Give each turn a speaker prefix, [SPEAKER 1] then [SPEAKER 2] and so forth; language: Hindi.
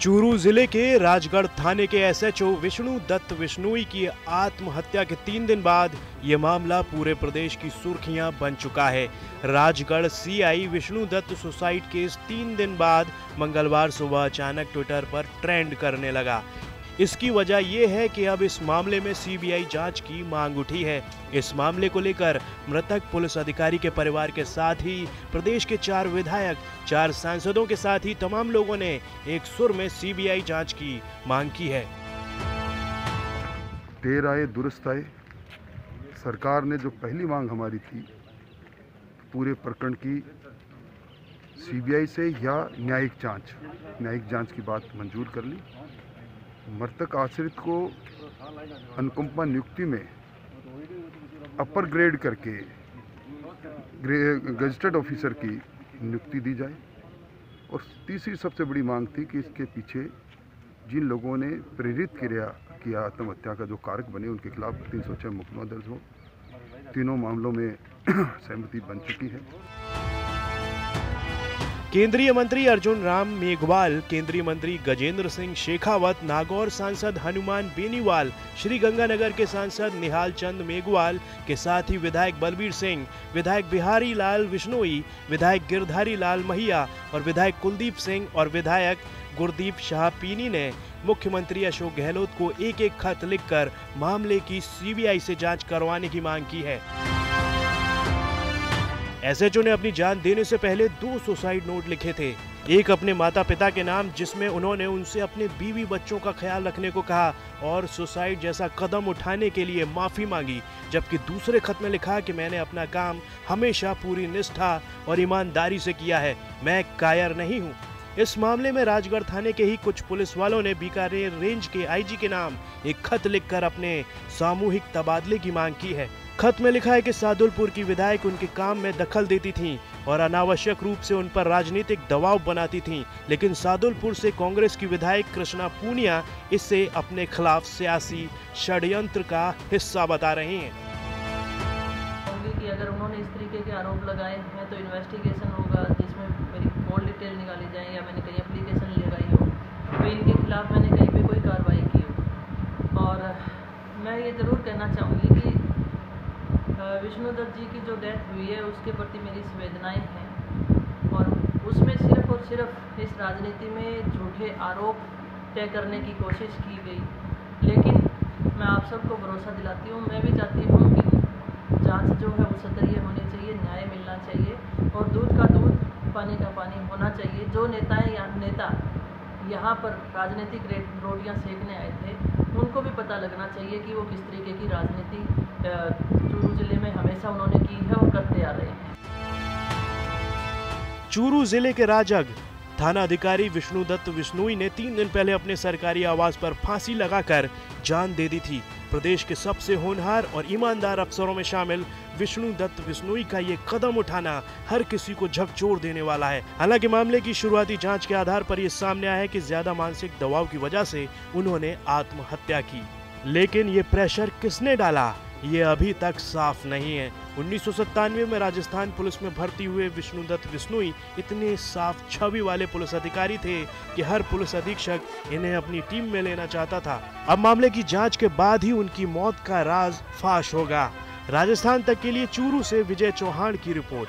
[SPEAKER 1] चूरू ज़िले के राजगढ़ थाने के एसएचओ विष्णु दत्त विष्णुई की आत्महत्या के तीन दिन बाद ये मामला पूरे प्रदेश की सुर्खियाँ बन चुका है। Rajgarh CI Vishnu Dutt suicide case तीन दिन बाद मंगलवार सुबह अचानक ट्विटर पर ट्रेंड करने लगा। इसकी वजह यह है कि अब इस मामले में सीबीआई जाँच की मांग उठी है। इस मामले को लेकर मृतक पुलिस अधिकारी के परिवार के साथ ही प्रदेश के चार विधायक, चार सांसदों के साथ ही तमाम लोगों ने एक सुर में सीबीआई जाँच की मांग की है।
[SPEAKER 2] देर आए, दुरुस्त आए। सरकार ने जो पहली मांग हमारी थी, पूरे प्रकरण की सीबीआई से या न्यायिक जाँच न्यायिक जाँच की बात मंजूर कर ली। मृतक आश्रित को अनुकंपा नियुक्ति में अपर ग्रेड करके गजटेड ऑफिसर की नियुक्ति दी जाए। और तीसरी सबसे बड़ी मांग थी कि इसके पीछे जिन लोगों ने प्रेरित किया किया आत्महत्या का जो कारक बने, उनके खिलाफ तीन सौ छः मुकदमा दर्ज हो। तीनों मामलों में सहमति बन चुकी है।
[SPEAKER 1] केंद्रीय मंत्री अर्जुन राम मेघवाल, केंद्रीय मंत्री गजेंद्र सिंह शेखावत, नागौर सांसद हनुमान बेनीवाल, श्री गंगानगर के सांसद निहाल चंद मेघवाल, के साथ ही विधायक बलबीर सिंह, विधायक बिहारी लाल विश्नोई, विधायक गिरधारी लाल महिया और विधायक कुलदीप सिंह और विधायक गुरदीप शाह पीनी ने मुख्यमंत्री अशोक गहलोत को एक एक खत लिखकर मामले की सीबीआई से जाँच करवाने की मांग की है। एसएचओ ने अपनी जान देने से पहले दो सुसाइड नोट लिखे थे। एक अपने माता पिता के नाम, जिसमें उन्होंने उनसे अपने बीवी बच्चों का ख्याल रखने को कहा और सुसाइड जैसा कदम उठाने के लिए माफ़ी मांगी, जबकि दूसरे खत में लिखा कि मैंने अपना काम हमेशा पूरी निष्ठा और ईमानदारी से किया है। मैं कायर नहीं हूँ। इस मामले में राजगढ़ थाने के ही कुछ पुलिस वालों ने बीकानेर रेंज के आईजी के नाम एक खत लिखकर अपने सामूहिक तबादले की मांग की है। खत में लिखा है कि सादुलपुर की विधायक उनके काम में दखल देती थीं और अनावश्यक रूप से उन पर राजनीतिक दबाव बनाती थीं। लेकिन सादुलपुर से कांग्रेस की विधायक कृष्णा पूनिया इससे अपने खिलाफ सियासी षड्यंत्र का हिस्सा बता रही हैं।
[SPEAKER 3] कि अगर उन्होंने इस तरीके के आरोप लगाए हैं तो इन्वेस्टिगेशन होगा, जिसमें मेरी कॉल डिटेल निकाली जाए या मैंने कहीं एप्लीकेशन लगाई हो। तो इनके खिलाफ मैंने कहीं पे कोई कार्रवाई की हो। और मैं ये ज़रूर कहना चाहूँगी कि विष्णुदत्त जी की जो डेथ हुई है, उसके प्रति मेरी संवेदनाएँ हैं। और उसमें सिर्फ़ और सिर्फ़ इस राजनीति में झूठे आरोप तय करने की कोशिश की गई। लेकिन मैं आप सबको भरोसा दिलाती हूँ, मैं भी चाहती हूँ कि जाँच जो है वो सतर्य होनी चाहिए, न्याय मिलना चाहिए और दूध का दूध, पानी का पानी होना चाहिए। जो नेताएँ या नेता यहाँ पर राजनीतिक रोटियाँ सेकने आए थे, उनको भी पता लगना चाहिए कि वो किस तरीके की राजनीति ज़िले में हमेशा उन्होंने की है, और करते आ रहे हैं।
[SPEAKER 1] चूरू ज़िले के राजग थाना अधिकारी विष्णु दत्त विष्णुई ने तीन दिन पहले अपने सरकारी आवास पर फांसी लगाकर जान दे दी थी। प्रदेश के सबसे होनहार और ईमानदार अफसरों में शामिल विष्णु दत्त विष्णुई का ये कदम उठाना हर किसी को झकझोर देने वाला है। हालाँकि मामले की शुरुआती जाँच के आधार पर यह सामने आया है कि ज़्यादा मानसिक दबाव की वजह से उन्होंने आत्महत्या की। लेकिन ये प्रेशर किसने डाला? ये अभी तक साफ़ नहीं है। उन्नीस सौ सत्तानवे में राजस्थान पुलिस में भर्ती हुए विष्णुदत्त विष्णुई इतने साफ़ छवि वाले पुलिस अधिकारी थे कि हर पुलिस अधीक्षक इन्हें अपनी टीम में लेना चाहता था। अब मामले की जाँच के बाद ही उनकी मौत का राज फाश होगा। राजस्थान तक के लिए चूरू से विजय चौहान की रिपोर्ट।